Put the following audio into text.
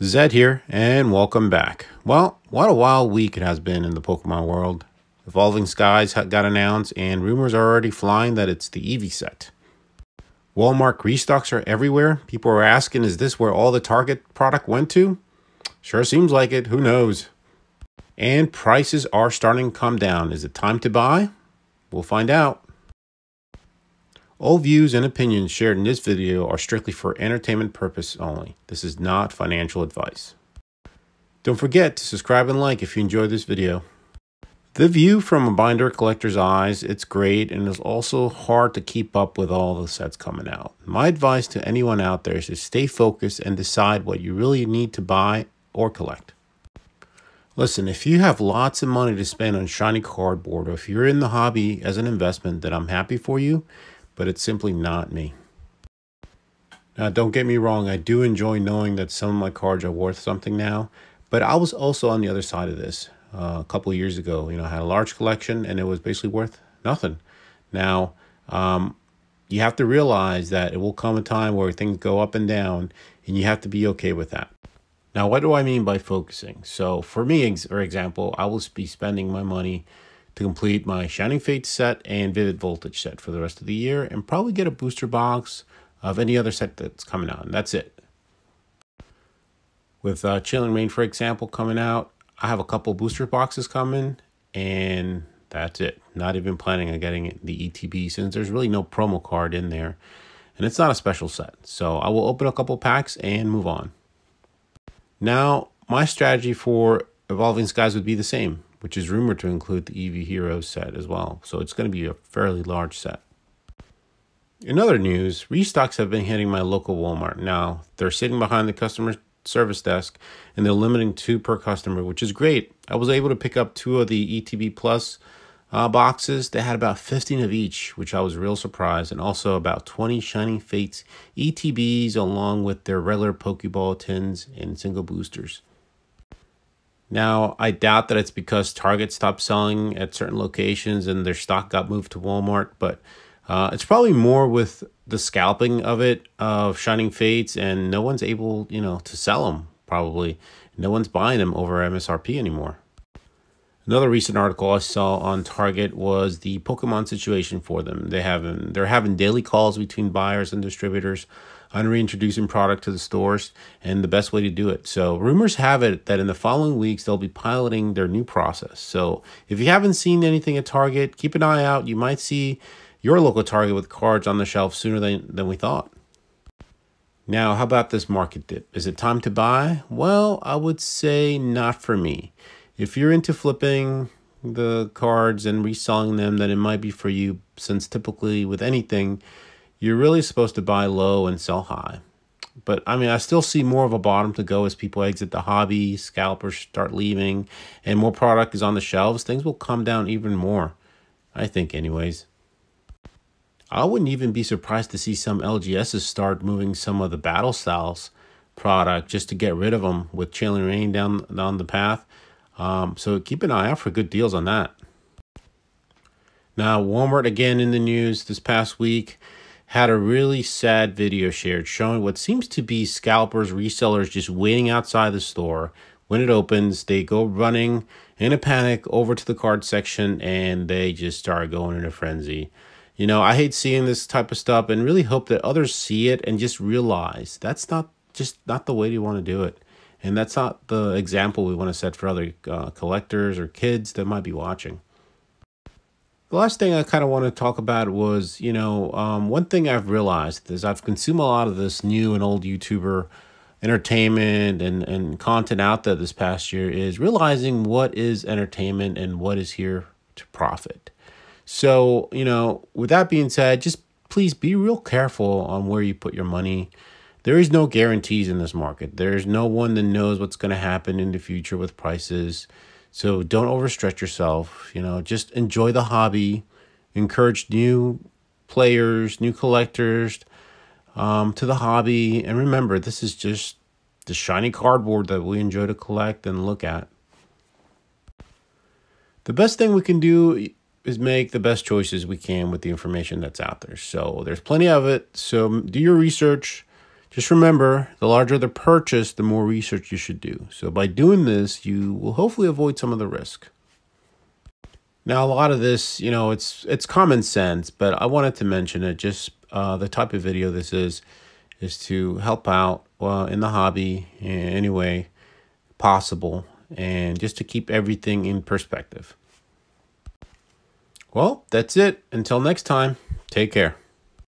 Zed here, and welcome back. Well, what a wild week it has been in the Pokemon world. Evolving Skies got announced, and rumors are already flying that it's the Eevee set. Walmart restocks are everywhere. People are asking, is this where all the Target product went to? Sure seems like it. Who knows? And prices are starting to come down. Is it time to buy? We'll find out. All views and opinions shared in this video are strictly for entertainment purpose only. This is not financial advice. Don't forget to subscribe and like if you enjoyed this video. The view from a binder collector's eyes, it's great and it's also hard to keep up with all the sets coming out. My advice to anyone out there is to stay focused and decide what you really need to buy or collect. Listen, if you have lots of money to spend on shiny cardboard or if you're in the hobby as an investment, then I'm happy for you but it's simply not me. Now, don't get me wrong, I do enjoy knowing that some of my cards are worth something now, but I was also on the other side of this uh, a couple years ago. You know, I had a large collection and it was basically worth nothing. Now, um, you have to realize that it will come a time where things go up and down, and you have to be okay with that. Now, what do I mean by focusing? So, for me, for example, I will be spending my money to complete my Shining Fates set and Vivid Voltage set for the rest of the year and probably get a booster box of any other set that's coming out. And that's it. With uh, Chilling Reign, for example, coming out, I have a couple booster boxes coming and that's it. Not even planning on getting the ETB since there's really no promo card in there. And it's not a special set. So I will open a couple packs and move on. Now, my strategy for Evolving Skies would be the same which is rumored to include the Eevee Heroes set as well. So it's going to be a fairly large set. In other news, restocks have been hitting my local Walmart. Now, they're sitting behind the customer service desk and they're limiting two per customer, which is great. I was able to pick up two of the ETB Plus uh, boxes. They had about 15 of each, which I was real surprised, and also about 20 Shining Fates ETBs along with their regular Pokeball tins and single boosters. Now, I doubt that it's because Target stopped selling at certain locations and their stock got moved to Walmart, but uh, it's probably more with the scalping of it, of Shining Fates, and no one's able, you know, to sell them, probably. No one's buying them over MSRP anymore. Another recent article I saw on Target was the Pokemon situation for them. They have they're having daily calls between buyers and distributors on reintroducing product to the stores and the best way to do it. So rumors have it that in the following weeks they'll be piloting their new process. So if you haven't seen anything at Target, keep an eye out. You might see your local Target with cards on the shelf sooner than, than we thought. Now, how about this market dip? Is it time to buy? Well, I would say not for me. If you're into flipping the cards and reselling them, then it might be for you since typically with anything, you're really supposed to buy low and sell high. But I mean, I still see more of a bottom to go as people exit the hobby, scalpers start leaving, and more product is on the shelves. Things will come down even more, I think, anyways. I wouldn't even be surprised to see some LGSs start moving some of the battle styles product just to get rid of them with Chilling Reign down down the path. Um, so keep an eye out for good deals on that. Now, Walmart again in the news this past week had a really sad video shared showing what seems to be scalpers, resellers just waiting outside the store. When it opens, they go running in a panic over to the card section and they just start going in a frenzy. You know, I hate seeing this type of stuff and really hope that others see it and just realize that's not just not the way you want to do it. And that's not the example we want to set for other uh, collectors or kids that might be watching. The last thing I kind of want to talk about was, you know, um, one thing I've realized is I've consumed a lot of this new and old YouTuber entertainment and, and content out there this past year is realizing what is entertainment and what is here to profit. So, you know, with that being said, just please be real careful on where you put your money. There is no guarantees in this market. There's no one that knows what's going to happen in the future with prices. So don't overstretch yourself. You know, just enjoy the hobby. Encourage new players, new collectors um, to the hobby. And remember, this is just the shiny cardboard that we enjoy to collect and look at. The best thing we can do is make the best choices we can with the information that's out there. So there's plenty of it. So do your research. Just remember, the larger the purchase, the more research you should do. So by doing this, you will hopefully avoid some of the risk. Now, a lot of this, you know, it's it's common sense, but I wanted to mention it. Just uh, the type of video this is, is to help out well, in the hobby in any way possible, and just to keep everything in perspective. Well, that's it. Until next time, take care.